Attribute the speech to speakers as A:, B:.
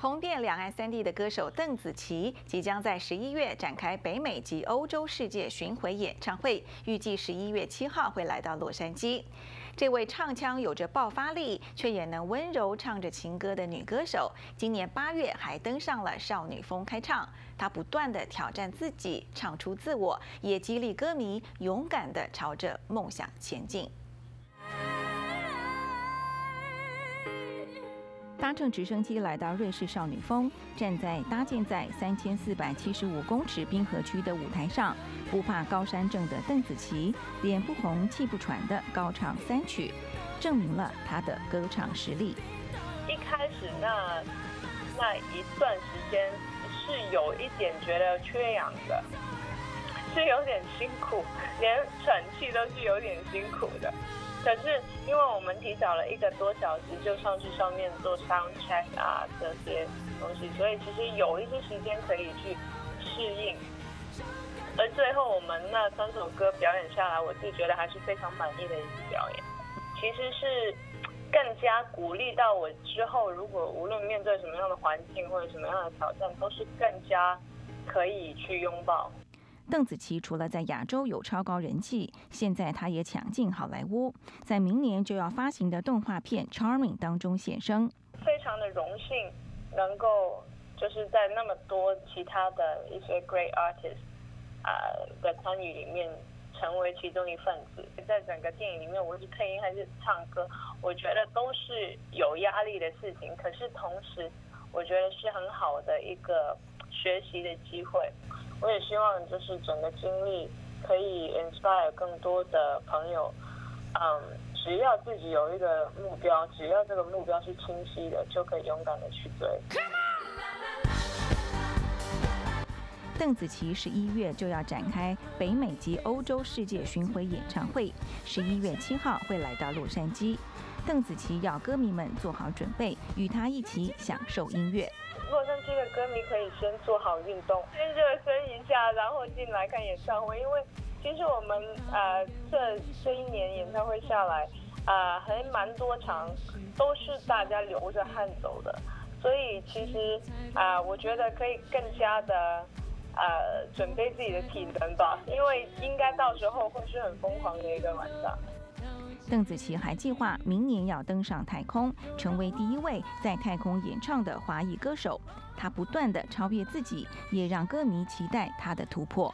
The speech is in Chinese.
A: 红遍两岸三地的歌手邓紫棋即将在十一月展开北美及欧洲世界巡回演唱会，预计十一月七号会来到洛杉矶。这位唱腔有着爆发力，却也能温柔唱着情歌的女歌手，今年八月还登上了少女峰开唱。她不断的挑战自己，唱出自我，也激励歌迷勇敢的朝着梦想前进。搭乘直升机来到瑞士少女峰，站在搭建在三千四百七十五公尺滨河区的舞台上，不怕高山症的邓紫棋，脸不红气不喘的高唱三曲，证明了她的歌唱实力。
B: 一开始那那一段时间是有一点觉得缺氧的，是有点辛苦，连喘气都是有点辛苦的。可是，因为我们提早了一个多小时就上去上面做 sound check 啊这些东西，所以其实有一些时间可以去适应。而最后我们那三首歌表演下来，我自己觉得还是非常满意的一次表演。其实是更加鼓励到我之后，如果无论面对什么样的环境或者什么样的挑战，都是更加可以去拥抱。
A: 邓紫棋除了在亚洲有超高人气，现在她也抢进好莱坞，在明年就要发行的动画片《Charming》当中现身。
B: 非常的荣幸能够就是在那么多其他的一些 great artists 啊的参与里面成为其中一份子。在整个电影里面，无论是配音还是唱歌，我觉得都是有压力的事情。可是同时，我觉得是很好的一个学习的机会。我也希望就是整个经历可以 inspire 更多的朋友，嗯，只要自己有一个目标，只要这个目标是清晰的，就可以勇敢的去追。
A: 邓紫棋十一月就要展开北美及欧洲世界巡回演唱会，十一月七号会来到洛杉矶。邓紫棋要歌迷们做好准备，与她一起享受音乐。
B: 洛杉矶的歌迷可以先做好运动，先热身然后进来看演唱会。因为其实我们呃这这一年演唱会下来，啊还蛮多场都是大家流着汗走的，所以其实啊我觉得可以更加的呃准备自己的体能吧，因为应该到时候会是很疯狂的一个晚上。
A: 邓紫棋还计划明年要登上太空，成为第一位在太空演唱的华裔歌手。她不断的超越自己，也让歌迷期待她的突破。